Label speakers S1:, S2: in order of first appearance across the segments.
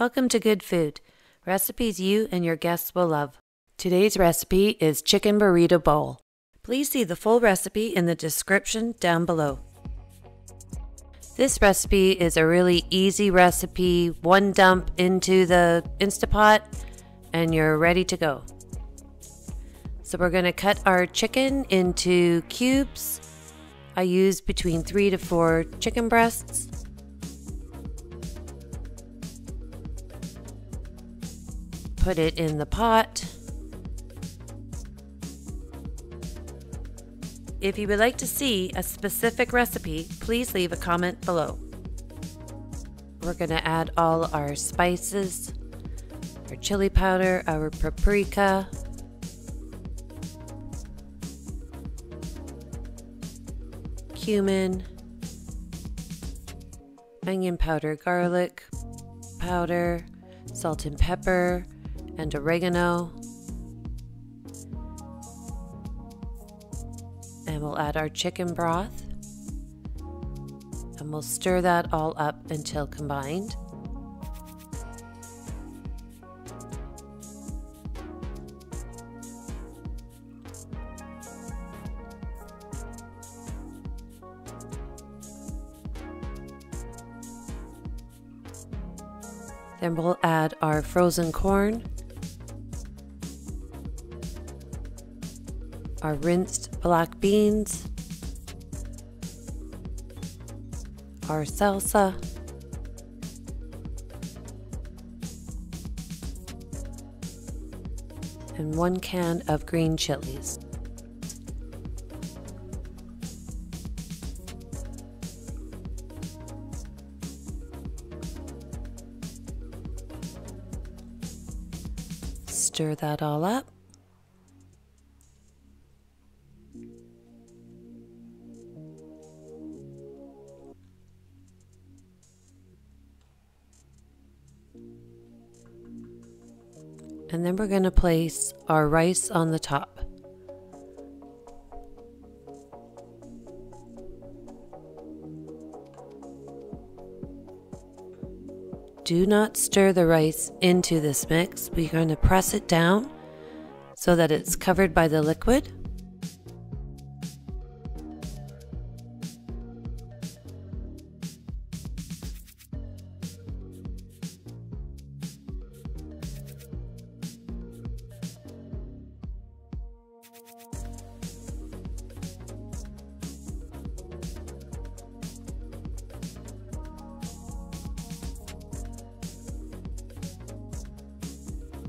S1: Welcome to Good Food, recipes you and your guests will love. Today's recipe is chicken burrito bowl. Please see the full recipe in the description down below. This recipe is a really easy recipe, one dump into the Instapot and you're ready to go. So we're going to cut our chicken into cubes. I use between three to four chicken breasts. Put it in the pot. If you would like to see a specific recipe, please leave a comment below. We're going to add all our spices, our chili powder, our paprika, cumin, onion powder, garlic powder, salt and pepper, and oregano. And we'll add our chicken broth. And we'll stir that all up until combined. Then we'll add our frozen corn, our rinsed black beans, our salsa, and one can of green chilies. Stir that all up. And then we're going to place our rice on the top. Do not stir the rice into this mix. We're going to press it down so that it's covered by the liquid.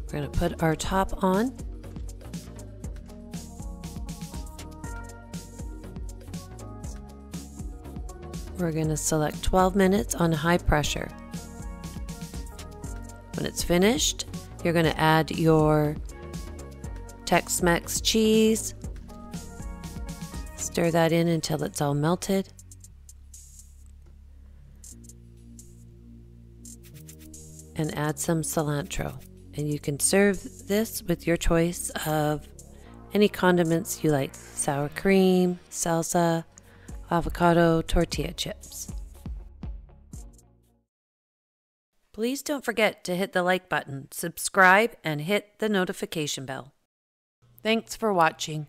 S1: We're going to put our top on. We're going to select 12 minutes on high pressure. When it's finished, you're going to add your Tex-Mex cheese. Stir that in until it's all melted. And add some cilantro. And you can serve this with your choice of any condiments you like sour cream, salsa, avocado, tortilla chips. Please don't forget to hit the like button, subscribe, and hit the notification bell. Thanks for watching.